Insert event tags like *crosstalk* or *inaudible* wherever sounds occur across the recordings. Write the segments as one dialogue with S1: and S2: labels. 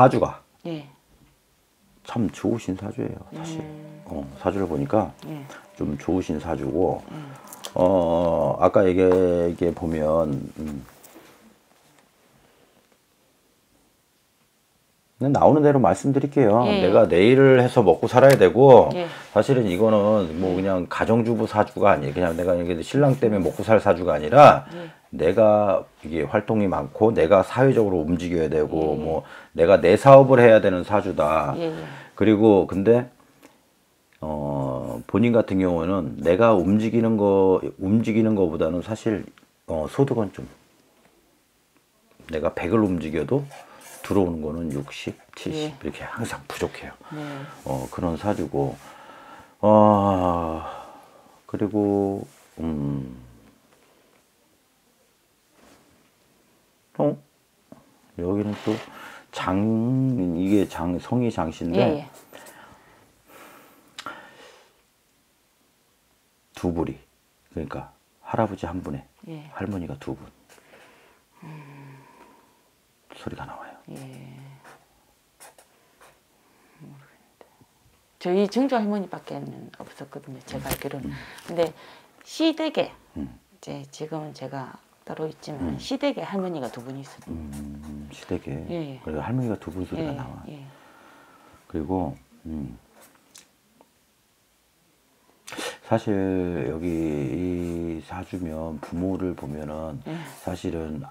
S1: 사주가
S2: 예.
S1: 참 좋으신 사주예요, 사실.
S2: 음.
S1: 어, 사주를 보니까
S2: 예.
S1: 좀 좋으신 사주고,
S2: 음.
S1: 어, 아까 얘기, 얘기 보면, 음, 나오는 대로 말씀드릴게요.
S2: 예.
S1: 내가 내일을 해서 먹고 살아야 되고,
S2: 예.
S1: 사실은 이거는 뭐 그냥 가정주부 사주가 아니에요. 그냥 내가 이게 신랑 때문에 먹고 살 사주가 아니라,
S2: 예.
S1: 내가 이게 활동이 많고, 내가 사회적으로 움직여야 되고,
S2: 예.
S1: 뭐, 내가 내 사업을 해야 되는 사주다.
S2: 예. 예.
S1: 그리고 근데 어 본인 같은 경우는 내가 움직이는 거 움직이는 거보다는 사실 어 소득은 좀 내가 100을 움직여도 들어오는 거는 60, 70
S2: 예.
S1: 이렇게 항상 부족해요.
S2: 네.
S1: 어 그런 사주고 어 그리고 음 어? 여기는 또 장 이게 장 성이
S2: 예.
S1: 장신데
S2: 예.
S1: 두 부리 그러니까 할아버지 한 분에
S2: 예.
S1: 할머니가 두 분. 소리가 나와요.
S2: 예. 저희 증조 할머니밖에는 없었거든요. 제가 알기로는. 근데 시댁에
S1: 음.
S2: 이제 지금은 제가 따로 있지만 시댁에 할머니가 두 분이 있었어요.
S1: 음, 시댁에
S2: 예, 예.
S1: 그리고 할머니가 두 분 소리가
S2: 예,
S1: 나와.
S2: 예.
S1: 그리고 음, 사실 여기 이 사주면 부모를 보면은
S2: 예.
S1: 사실은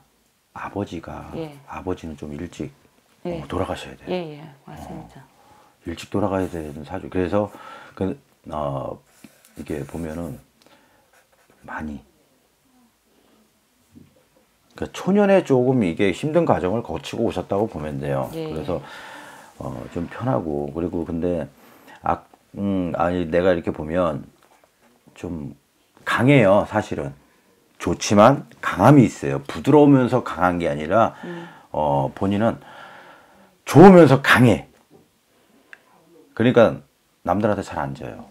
S1: 아버지가
S2: 예.
S1: 아버지는 좀 일찍
S2: 예.
S1: 어, 돌아가셔야 돼요.
S2: 예, 예, 맞습니다.
S1: 일찍 돌아가야 되는 사주. 그래서 그 어, 이게 보면은 많이 그러니까 초년에 조금 이게 힘든 과정을 거치고 오셨다고 보면 돼요.
S2: 예.
S1: 그래서 어, 좀 편하고 그리고 근데 아, 음, 아니 내가 이렇게 보면 좀 강해요, 사실은. 좋지만 강함이 있어요. 부드러우면서 강한 게 아니라 어, 본인은 좋으면서 강해. 그러니까 남들한테 잘 안 져요.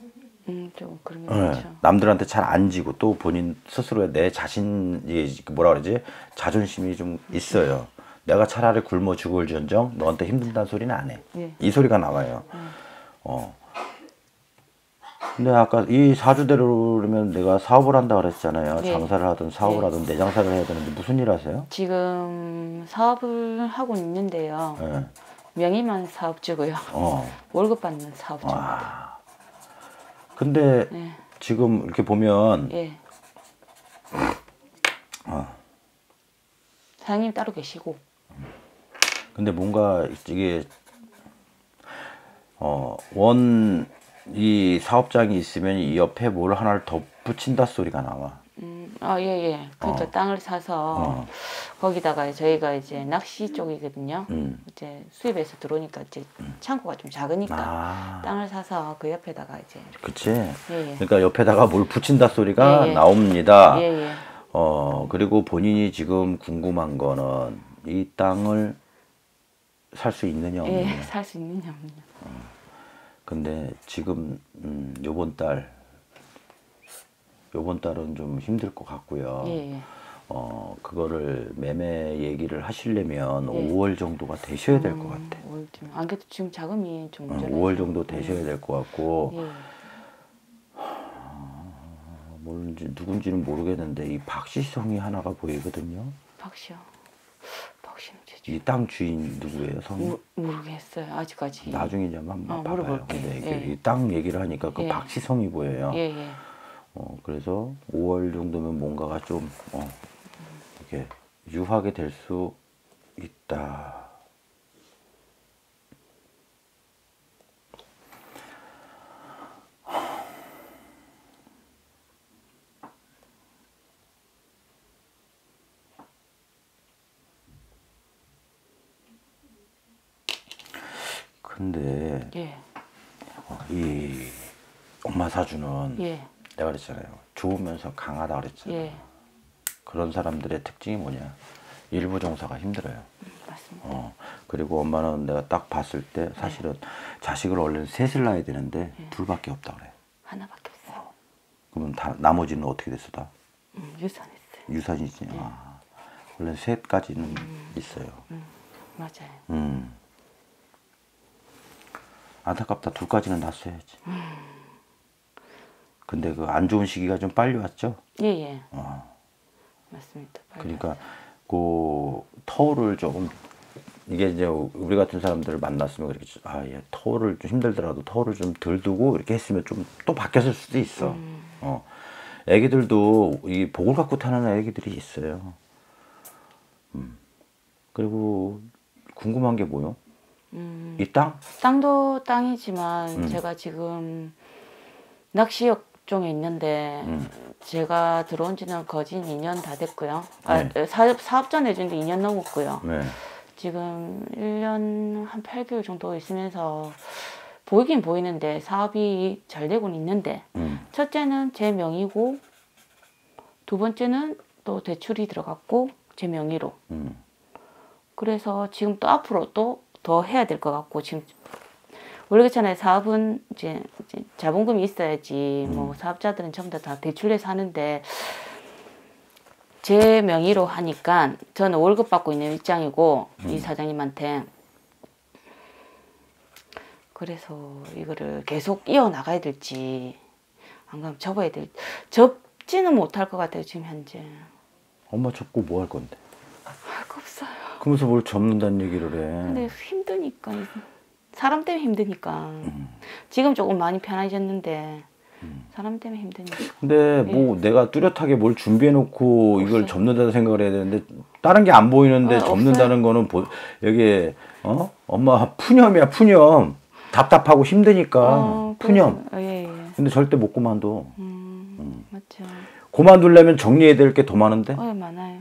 S2: 음, 좀 그런 게
S1: 예,
S2: 많죠.
S1: 남들한테 잘 안 지고 또 본인 스스로의 내 자신이 뭐라 그러지 자존심이 좀 있어요. 내가 차라리 굶어 죽을전정 너한테 힘든다는 소리는 안 해.
S2: 예.
S1: 이 소리가 나와요. 어. 근데 아까 이 사주대로 그러면 내가 사업을 한다 그랬잖아요.
S2: 예.
S1: 장사를 하든 사업을
S2: 예.
S1: 하든 내 장사를 해야 되는데 무슨 일 하세요?
S2: 지금 사업을 하고 있는데요.
S1: 예.
S2: 명의만 사업주고요.
S1: 어.
S2: 월급 받는 사업주입니다.
S1: 아. 근데
S2: 예.
S1: 지금 이렇게 보면
S2: 예.
S1: 어.
S2: 사장님 따로 계시고.
S1: 근데 뭔가 이게 어 원 이 사업장이 있으면 이 옆에 뭘 하나를 더 붙인다 소리가 나와.
S2: 음, 아, 예, 예. 그러니까
S1: 어.
S2: 땅을 사서
S1: 어.
S2: 거기다가 저희가 이제 낚시 쪽이거든요.
S1: 음.
S2: 이제 수입해서 들어오니까 이제 창고가 좀 작으니까
S1: 아,
S2: 땅을 사서 그 옆에다가 이제
S1: 그치.
S2: 예, 예.
S1: 그러니까 옆에다가 뭘 붙인다 소리가
S2: 예, 예.
S1: 나옵니다.
S2: 예, 예.
S1: 어 그리고 본인이 지금 궁금한 거는 이 땅을 살 수 있느냐 없느냐.
S2: 예, 살 수 있느냐 없느냐.
S1: 근데 지금 음, 요번 달 요번 달은 좀 힘들 것 같고요.
S2: 예, 예.
S1: 어 그거를 매매 얘기를 하시려면
S2: 예.
S1: 5월 정도가 되셔야 될 것 같아.
S2: 음, 올 좀- 안 그래도 지금 자금이 좀
S1: 어,
S2: 모자라서.
S1: 5월 정도 되셔야 될 것 같고
S2: 예.
S1: 뭔지 누군지는 모르겠는데 이 박시성이 하나가 보이거든요.
S2: 박시요. 박시는 제주.
S1: 이땅 주인 누구예요? 성이?
S2: 모, 모르겠어요. 아직까지.
S1: 나중에 이제 한번
S2: 어,
S1: 봐봐요.
S2: 물어볼게요.
S1: 근데 이게
S2: 예.
S1: 이땅 얘기를 하니까 그
S2: 예.
S1: 박시성이 보여요.
S2: 예, 예.
S1: 어, 그래서 5월 정도면 뭔가가 좀 어, 이렇게 유하게 될 수 있다. 근데
S2: 예.
S1: 이 엄마 사주는
S2: 예.
S1: 내가 그랬잖아요. 좋으면서 강하다 그랬잖아요.
S2: 예.
S1: 그런 사람들의 특징이 뭐냐? 일부 종사가 힘들어요.
S2: 맞습니다.
S1: 어. 그리고 엄마는 내가 딱 봤을 때 사실은 자식을 원래는 셋을 낳아야 되는데 둘밖에 없다 그래.
S2: 하나밖에 없어요.
S1: 그러면 다 나머지는 어떻게 됐어 다?
S2: 음, 유산했어요.
S1: 유산이지. 아. 원래 셋까지는 있어요.
S2: 맞아요.
S1: 음. 안타깝다. 둘까지는 놨어야지. 근데 그 안 좋은 시기가 좀 빨리 왔죠.
S2: 예 예.
S1: 어.
S2: 맞습니다.
S1: 그러니까
S2: 왔어요.
S1: 그 터울을 조금 이게 이제 우리 같은 사람들을 만났으면 그렇게 아 예 터울을 좀 힘들더라도 터울을 좀 덜 두고 이렇게 했으면 좀 또 바뀌었을 수도 있어. 어. 애기들도 이 복을 갖고 타는 애기들이 있어요. 음. 그리고 궁금한 게 뭐요?
S2: 음,
S1: 이 땅?
S2: 땅도 땅이지만
S1: 음.
S2: 제가 지금 낚시 역 종에 있는데
S1: 음.
S2: 제가 들어온 지는 거진 2년 다 됐고요. 아,
S1: 네.
S2: 사업, 사업자 내준 지 2년 넘었고요.
S1: 네.
S2: 지금 1년 한 8개월 정도 있으면서 보이긴 보이는데 사업이 잘 되고는 있는데
S1: 음.
S2: 첫째는 제 명의고 두 번째는 또 대출이 들어갔고 제 명의로
S1: 음.
S2: 그래서 지금 또 앞으로 또 더 해야 될 것 같고 지금 그렇잖아요 사업은 이제, 이제 자본금이 있어야지 뭐 사업자들은 전부 다, 다 대출해서 하는데 제 명의로 하니까 저는 월급 받고 있는 입장이고 이 사장님한테 그래서 이거를 계속 이어 나가야 될지 안 그러면 접어야 될 접지는 못할 것 같아요 지금 현재
S1: 엄마 접고 뭐 할 건데?
S2: 할 거 없어요.
S1: 그러면서 뭘 접는다는 얘기를 해.
S2: 근데 힘드니까 사람 때문에 힘드니까.
S1: 음.
S2: 지금 조금 많이 편해졌는데 사람 때문에 힘드니까.
S1: 근데 뭐 내가 뚜렷하게 뭘 준비해 놓고 이걸
S2: 없어요.
S1: 접는다는 생각을 해야 되는데 다른 게 안 보이는데
S2: 어,
S1: 접는다는 거는 보, 여기 어? 엄마 푸념이야 푸념. 답답하고 힘드니까
S2: 어,
S1: 푸념.
S2: 그래서- 예, 예.
S1: 근데 절대 못 그만둬.
S2: 음, 맞죠.
S1: 그만두려면 정리해야 될 게 더 많은데?
S2: 어, 많아요.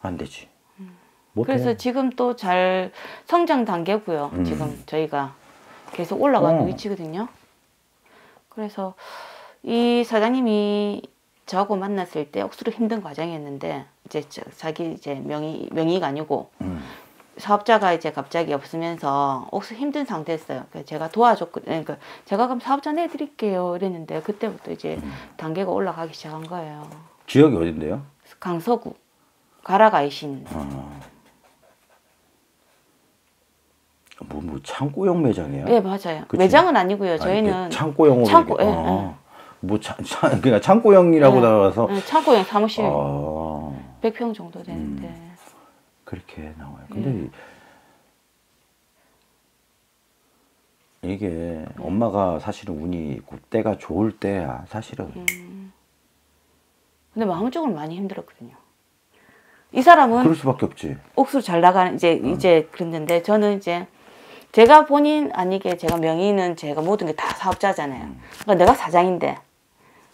S1: 안 되지
S2: 그래서 지금 또 잘 성장 단계고요.
S1: 음.
S2: 지금 저희가 계속 올라가는
S1: 어.
S2: 위치거든요. 그래서 이 사장님이 저하고 만났을 때 억수로 힘든 과정이었는데 이제 저- 자기 이제 명의 명의가 아니고
S1: 음.
S2: 사업자가 이제 갑자기 없으면서 억수로 힘든 상태였어요. 제가 도와줬거든요. 그러니까 제가 그럼 사업자 내드릴게요 이랬는데 그때부터 이제
S1: 음.
S2: 단계가 올라가기 시작한 거예요.
S1: 지역이 어딘데요?
S2: 강서구 가라가이신
S1: 뭐, 뭐 창고형 매장이야?
S2: 네 맞아요.
S1: 그치?
S2: 매장은 아니고요.
S1: 아니,
S2: 저희는
S1: 이게 창고형으로
S2: 창고, 예,
S1: 어. 뭐 차, 차, 그러니까 창고형이라고
S2: 네.
S1: 나와서
S2: 네, 창고형 사무실
S1: 어,
S2: 100평 정도 되는데
S1: 음. 그렇게 나와요. 근데 이게 엄마가 사실은 운이 그때가 좋을 때야 사실은
S2: 근데 마음적으로 많이 힘들었거든요. 이 사람은
S1: 그럴 수밖에 없지.
S2: 억수로 잘 나가는 이제 이제 그랬는데 저는 이제 제가 본인 아니게 제가 명의는 제가 모든 게 다 사업자잖아요. 그러니까 내가 사장인데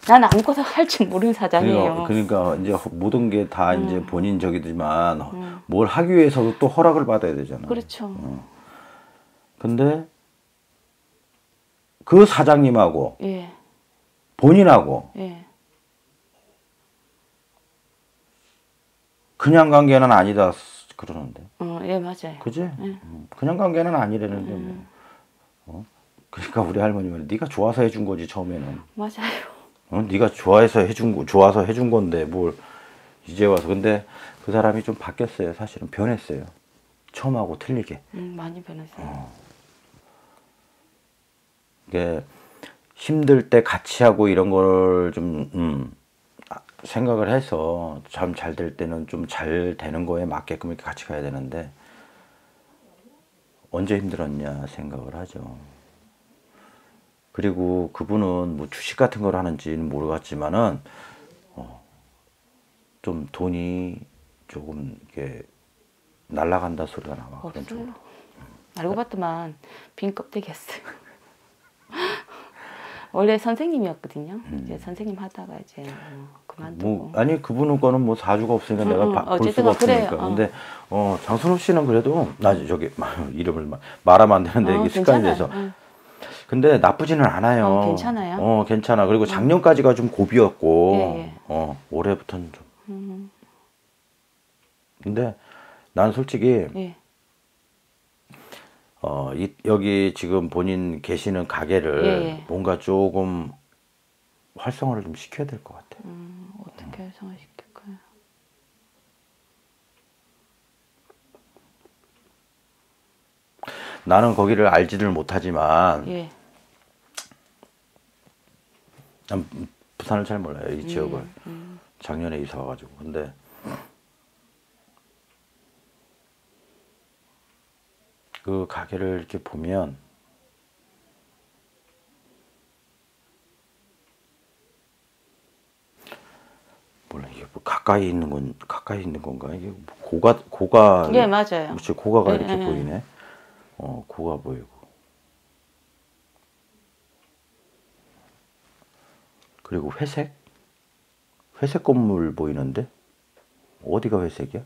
S2: 나는 아무것도 *laughs* 할 줄 모르는 사장이에요.
S1: 그러니까, 그러니까 이제 모든 게다 이제 본인 적이지만 뭘 하기 위해서도 또 허락을 받아야 되잖아.
S2: 그렇죠.
S1: 근데 그 사장님하고
S2: 예,
S1: 본인하고
S2: 예,
S1: 그냥 관계는 아니다 그러는데.
S2: 어, 예 맞아요.
S1: 그지? 음, 그냥 관계는 아니라는데 뭐. 어? 그러니까 우리 할머니 말 네가 좋아서 해준 거지 처음에는.
S2: 맞아요.
S1: 어? 네가 좋아해서 해준 거, 좋아서 해준 건데 뭘 이제 와서 근데 그 사람이 좀 바뀌었어요. 사실은 변했어요. 처음하고 틀리게.
S2: 음, 많이 변했어요.
S1: 이게 힘들 때 같이 하고 이런 걸좀 음, 아, 생각을 해서 참 잘 될 때는 좀 잘 되는 거에 맞게끔 이렇게 같이 가야 되는데 언제 힘들었냐 생각을 하죠. 그리고 그분은 뭐 주식 같은 걸 하는지는 모르겠지만은 어, 좀 돈이 조금 이게 날라간다 소리가 나와 그런
S2: 없어요.
S1: 쪽으로.
S2: 알고 봤더만 빈 껍데기였어요. *laughs* 원래 선생님이었거든요. 이제 선생님 하다가 이제 뭐 그만두고.
S1: 뭐 아니 그분은 거는 뭐 사주가 없으니까
S2: 음,
S1: 내가
S2: 음,
S1: 바, 볼 수가. 없으니까
S2: 어.
S1: 근데 어 장순호 씨는 그래도 나 저기 이름을 마- 말하면 안 되는데
S2: 어,
S1: 이게 습관이. 돼서
S2: 응.
S1: 근데 나쁘지는 않아요
S2: 어, 괜찮아요?
S1: 어 괜찮아 그리고 작년까지가 좀 고비였고
S2: 예, 예.
S1: 어 올해부터는 좀
S2: 음,
S1: 근데 난 솔직히
S2: 예.
S1: 어 이, 여기 지금 본인 계시는 가게를
S2: 예, 예.
S1: 뭔가 조금 활성화를 좀 시켜야 될 것 같아
S2: 음, 어떻게 활성화시킬까요?
S1: 나는 거기를 알지를 못하지만
S2: 예.
S1: 난 부산을 잘 몰라요 이 지역을
S2: 음.
S1: 작년에 이사 와가지고 근데 그 가게를 이렇게 보면 몰라 이게 뭐 가까이 있는 건 가까이 있는 건가 이게 뭐 고가 고가
S2: 예, 맞아요.
S1: 그렇지 고가가
S2: 예,
S1: 이렇게
S2: 예, 예.
S1: 보이네 어 고가 보이고 그리고 회색 회색 건물 보이는데 어디가 회색이야?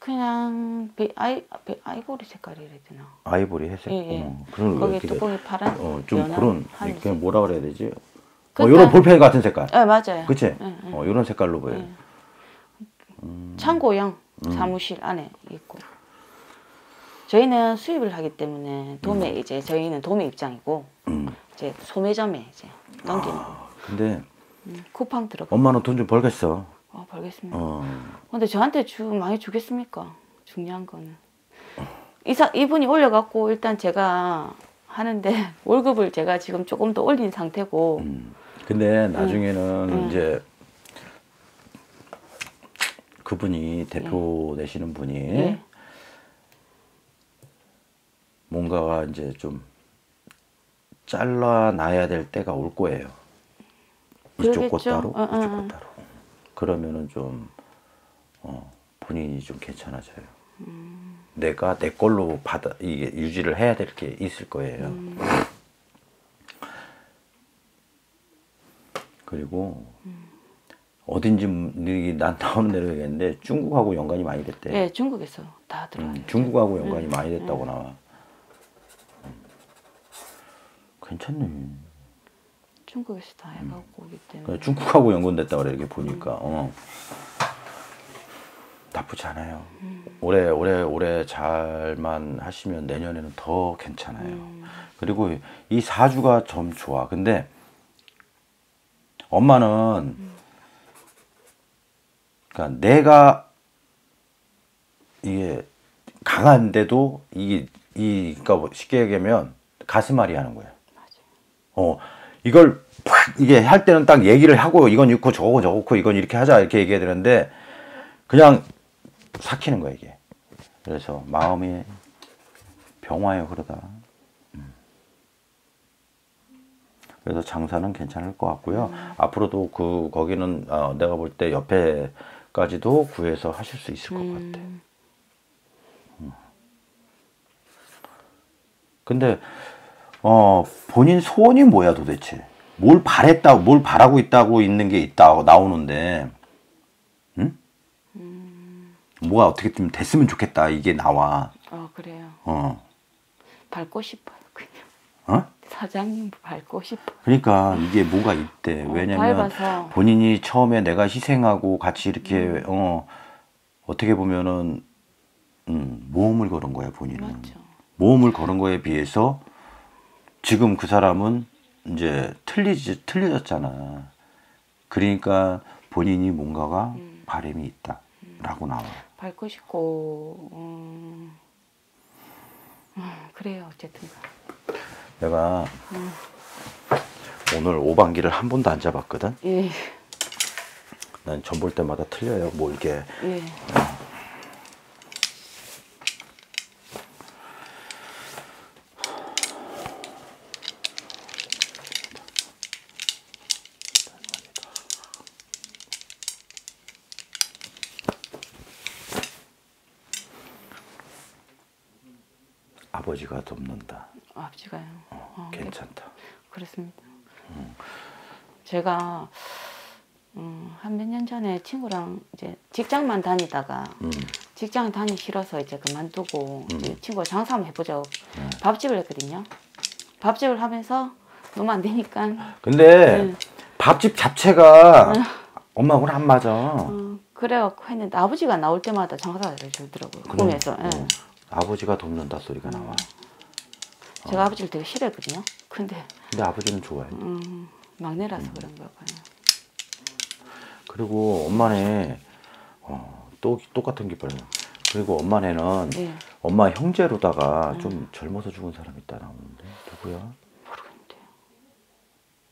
S2: 그냥 비, 아이 비, 아이보리 색깔이라 해야 되나?
S1: 아이보리 회색.
S2: 예, 예.
S1: 어, 그런
S2: 거기 뚜껑이 파란.
S1: 어, 좀
S2: 연한
S1: 그런. 그냥 뭐라 그래야 되지? 어, 이런 볼펜 같은 색깔.
S2: 예, 맞아요.
S1: 그치?
S2: 예, 예.
S1: 어, 이런 색깔로 보여. 요
S2: 예. 창고형
S1: 음.
S2: 사무실 안에 있고. 저희는 수입을 하기 때문에 도매 이제 저희는 도매 입장이고
S1: 음.
S2: 이제 소매점에 이제 넘기는 거.
S1: 아, 근데
S2: 음, 쿠팡 들어가.
S1: 엄마는 돈 좀 벌겠어.
S2: 어, 벌겠습니다.
S1: 어.
S2: 근데 저한테 주 많이 주겠습니까? 중요한 거는 이사 이분이 올려갖고 일단 제가 하는데 *laughs* 월급을 제가 지금 조금 더 올린 상태고
S1: 음. 근데 나중에는
S2: 음.
S1: 이제 그분이 대표 되시는 분이
S2: 예.
S1: 뭔가가 이제 좀 잘라놔야 될 때가 올 거예요. 이쪽 것. 따로,
S2: 어, 어,
S1: 이쪽
S2: 어.
S1: 것 따로. 그러면은 좀 어, 본인이 좀 괜찮아져요.
S2: 음.
S1: 내가 내 걸로 받아 이게 유지를 해야 될 게 있을 거예요.
S2: 음.
S1: 그리고 어딘지 이- 난 나오는 대로 얘기했는데 중국하고 연관이 많이 됐대.
S2: 예 중국에서 다 들어와요.
S1: 음, 중국하고 연관이
S2: 음,
S1: 많이 됐다고 나와. 음. 괜찮네.
S2: 중국에서 다 해갖고 오기 때문에
S1: 그래, 중국하고 연관됐다 그래 이렇게 보니까 어. 나쁘지 않아요. 올해 올해 올해 잘만 하시면 내년에는 더 괜찮아요.
S2: 음.
S1: 그리고 이 사주가 좀 좋아. 근데 엄마는 그러니까 내가 이게 강한데도 이게 이 그러니까 뭐 쉽게 얘기하면 가슴앓이 하는 거야. 어 이걸 팍 이게 할 때는 딱 얘기를 하고 이건 있고 저거 저거 이건 이렇게 하자 이렇게 얘기해야 되는데 그냥 삭히는 거야 이게. 그래서 마음이 병화에 흐르다. 음. 그래서 장사는 괜찮을 것 같고요. 앞으로도 그 거기는 어, 내가 볼 때 옆에까지도 구해서 하실 수 있을 것 같아.
S2: 음,
S1: 근데 어 본인 소원이 뭐야 도대체? 뭘 바랬다고 뭘 바라고 있다고 있는 게 있다고 나오는데, 응? 뭐가 어떻게 좀 됐으면 좋겠다 이게 나와.
S2: 어 그래요.
S1: 어,
S2: 밟고 싶어요. 그냥
S1: 어?
S2: 사장님 밟고 싶어.
S1: 그러니까 이게 뭐가 있대.
S2: 어,
S1: 왜냐면. 본인이 처음에 내가 희생하고 같이 이렇게 어 어떻게 보면은 음, 모험을 걸은 거야 본인은.
S2: 맞죠.
S1: 모험을 걸은 거에 비해서 지금 그 사람은 이제 틀리지 틀려졌잖아. 그러니까 본인이 뭔가가
S2: 음.
S1: 바람이 있다라고 나와.
S2: 밟고 싶고 음, 음, 그래요 어쨌든
S1: 내가 오늘 오반기를 한 번도 안 잡았거든.
S2: 예,
S1: 난 전 볼 때마다 틀려요. 뭐 이렇게
S2: 예.
S1: 아버지가 돕는다.
S2: 아버지가요. 어,
S1: 괜찮다.
S2: 그렇습니다. 제가 음, 한 몇 년 전에 친구랑 이제 직장만 다니다가
S1: 음,
S2: 직장 다니 싫어서 이제 그만두고
S1: 음.
S2: 이제 친구가 장사 한번 해보자고
S1: 네.
S2: 밥집을 했거든요. 밥집을 하면서 너무 안 되니까
S1: 근데
S2: 네.
S1: 밥집 자체가 *laughs* 엄마하고는 안 맞아.
S2: 어, 그래갖고 했는데 아버지가 나올 때마다 장사를 해주더라고요. 꿈에서. 예.
S1: 어, 아버지가 돕는다 소리가 나와.
S2: 제가 아버지를 되게 싫어했거든요. 근데
S1: 근데 아버지는 좋아해.
S2: 음, 막내라서 그런가 봐요.
S1: 그리고 엄마네 어, 또 똑같은 게 별로 그리고 엄마네는
S2: 예.
S1: 엄마 형제로다가 좀 젊어서 죽은 사람 있다 나오는데 누구야?
S2: 모르겠는데요.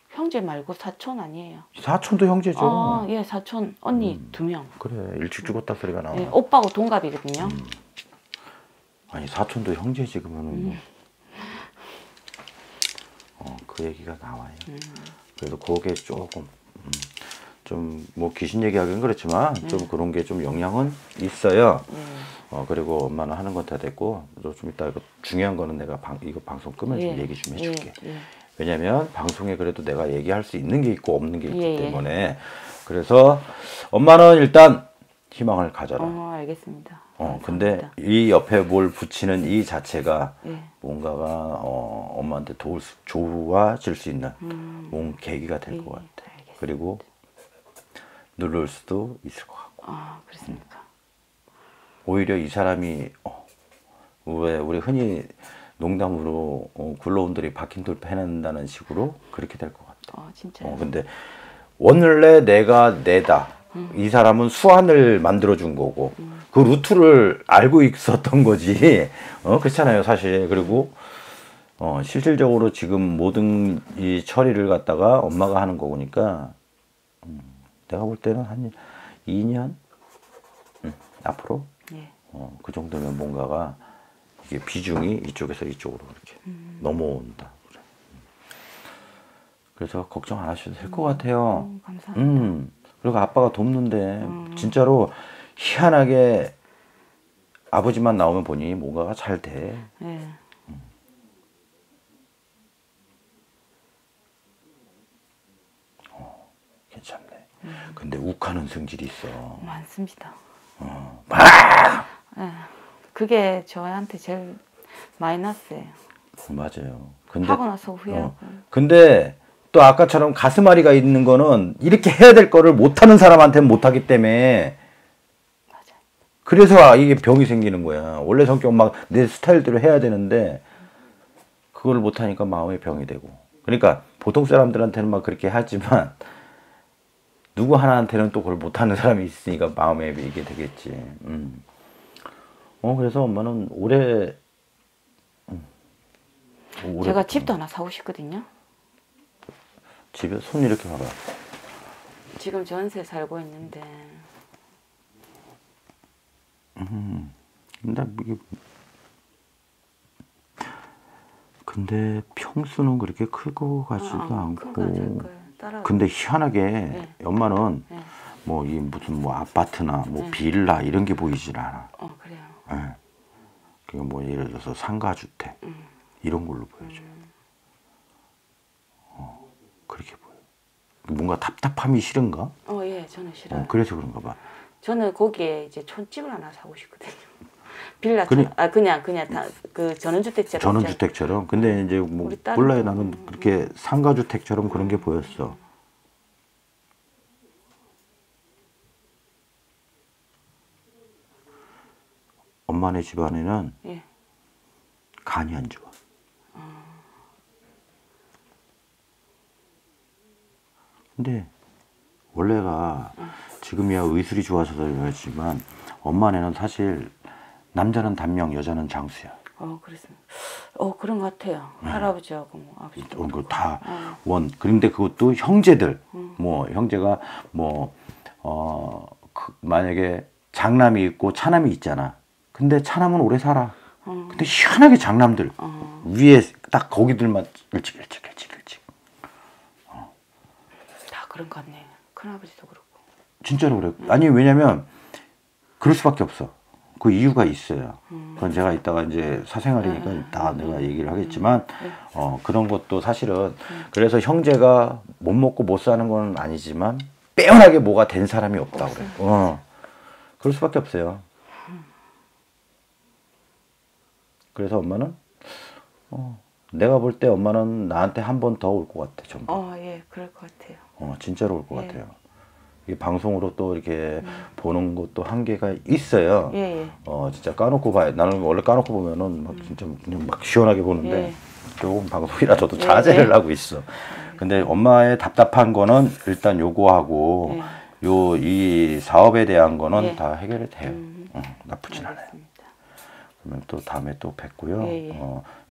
S2: 형제 말고 사촌 아니에요.
S1: 사촌도 형제죠.
S2: 아, 예, 사촌 언니
S1: 음.
S2: 두 명.
S1: 그래 일찍 죽었다 소리가 나와.
S2: 예, 오빠하고 동갑이거든요.
S1: 음. 아니 사촌도 형제지 그러면은
S2: 음.
S1: 그 얘기가 나와요.
S2: 음.
S1: 그래서 그게 조금 음, 좀뭐 귀신 얘기하기는 그렇지만
S2: 음.
S1: 좀 그런 게 좀 영향은 있어요.
S2: 예.
S1: 어 그리고 엄마는 하는 건 다 됐고 너좀 이따 이거 중요한 거는 내가 방, 이거 방송 끄면서
S2: 예.
S1: 얘기 좀 해줄게.
S2: 예, 예.
S1: 왜냐면 방송에 그래도 내가 얘기할 수 있는 게 있고 없는 게 있기
S2: 예, 예.
S1: 때문에 그래서 엄마는 일단 희망을 가져라.
S2: 어, 알겠습니다.
S1: 어,
S2: 감사합니다.
S1: 근데 이 옆에 뭘 붙이는 이 자체가
S2: 예.
S1: 뭔가가 어, 엄마한테 도울 수, 좋아질 수 있는 뭔 계기가 될것
S2: 예,
S1: 같아.
S2: 알겠습니다.
S1: 그리고 누를 수도 있을 것 같고.
S2: 아, 그렇습니까?
S1: 오히려 이 사람이 어, 왜 우리 흔히 농담으로 어, 굴러온들이 박힌 돌 패낸다는 식으로 그렇게 될 것 같아.
S2: 어, 진짜요?
S1: 어, 근데 원래 내가 내다. 이 사람은 수완을 만들어 준 거고 그 루트를 알고 있었던 거지. *laughs* 어 그렇잖아요, 사실. 그리고 어 실질적으로 지금 모든 이 처리를 갖다가 엄마가 하는 거니까 음, 내가 볼 때는 한 2년 음, 앞으로
S2: 예.
S1: 어, 그 정도면 뭔가가 이게 비중이 이쪽에서 이쪽으로 이렇게 넘어온다. 그래. 그래서 걱정 안 하셔도 될 것 같아요.
S2: 음, 감사합니다.
S1: 음. 그리고 아빠가 돕는데 진짜로 희한하게 아버지만 나오면 보니 뭔가가 잘 돼.
S2: 예.
S1: 괜찮네. 근데 욱하는 성질이 있어.
S2: 많습니다.
S1: 어.
S2: 예. 그게 저한테 제일 마이너스예요.
S1: 맞아요. 근데
S2: 하고 나서 후회하고.
S1: 어. 근데 또 아까처럼 가슴앓이가 있는 거는 이렇게 해야 될 거를 못하는 사람한테는 못하기 때문에. 그래서 이게 병이 생기는 거야. 원래 성격 막 내 스타일대로 해야 되는데 그걸 못하니까 마음의 병이 되고. 그러니까 보통 사람들한테는 막 그렇게 하지만 누구 하나한테는 또 그걸 못하는 사람이 있으니까 마음에 이게 되겠지. 음. 어 그래서 엄마는 올해 음, 올해
S2: 제가 집도 하나 사고 싶거든요.
S1: 집에 손 이렇게 봐봐.
S2: 지금 전세 살고 있는데
S1: 근데 이게 근데 평수는 그렇게 크고 가지도
S2: 어,
S1: 않고. 근데 희한하게
S2: 네.
S1: 엄마는
S2: 네.
S1: 뭐이 무슨 뭐 아파트나 뭐 빌라 이런 게 보이질 않아.
S2: 어 그래요.
S1: 예. 그게 뭐 예를 들어서 상가주택
S2: 음.
S1: 이런 걸로 보여줘요. 어, 그렇게 보여. 뭔가 답답함이 싫은가?
S2: 어 예, 저는 싫어요.
S1: 어, 그래서 그런가 봐.
S2: 저는 거기에 이제 촌집을 하나 사고 싶거든요. *laughs* 빌라. 촌- 아 그냥 그냥 다, 그 전원주택처럼
S1: 전원주택처럼. 근데 이제 뭐 몰라요.
S2: 또-
S1: 나는 그렇게 상가주택처럼 그런 게 보였어. 엄마네 집안에는
S2: 예.
S1: 간이 안 좋아. 근데 원래가 지금이야 의술이 좋아져서 그렇지만 엄마네는 사실 남자는 단명, 여자는 장수야.
S2: 어 그렇습니다. 어 그런 것 같아요. 할아버지하고 뭐 아버지도
S1: 이런
S2: 그렇고.
S1: 걸다
S2: 어.
S1: 원. 그런데 그것도 형제들. 뭐 형제가 뭐 어, 그 만약에 장남이 있고 차남이 있잖아. 근데 차남은 오래 살아. 근데 희한하게 장남들
S2: 어.
S1: 위에 딱 거기들만 일찍 일찍 일찍.
S2: 다 그런 것 같네. 큰아버지도 그렇고.
S1: 진짜로 그래. 아니 왜냐면 그럴 수밖에 없어. 그 이유가 있어요. 그건 제가 이따가 이제 사생활이니까 다 내가 얘기를 하겠지만 어 그런 것도 사실은 그래서 형제가 못 먹고 못 사는 건 아니지만 빼어나게 뭐가 된 사람이 없다 그래. 어. 그럴 수밖에 없어요. 그래서 엄마는 어 내가 볼 때 엄마는 나한테 한 번 더 올 것 같아. 좀.
S2: 어 예, 그럴 것 같아요.
S1: 어, 진짜로 올것
S2: 예.
S1: 같아요. 이 방송으로 또 이렇게 보는 것도 한계가 있어요.
S2: 예 예.
S1: 어, 진짜 까놓고 봐요. 나는 원래 까놓고 보면은 막 진짜 그냥 막 시원하게 보는데
S2: 예.
S1: 조금 방송이라 저도
S2: 예,
S1: 자제를
S2: 예.
S1: 하고 있어. 근데 엄마의 답답한 거는 일단 요거하고
S2: 예.
S1: 요이 사업에 대한 거는
S2: 예.
S1: 다 해결이 돼요. 어, 나쁘진 않아요. 그러면 또 다음에 또 뵙고요. 어,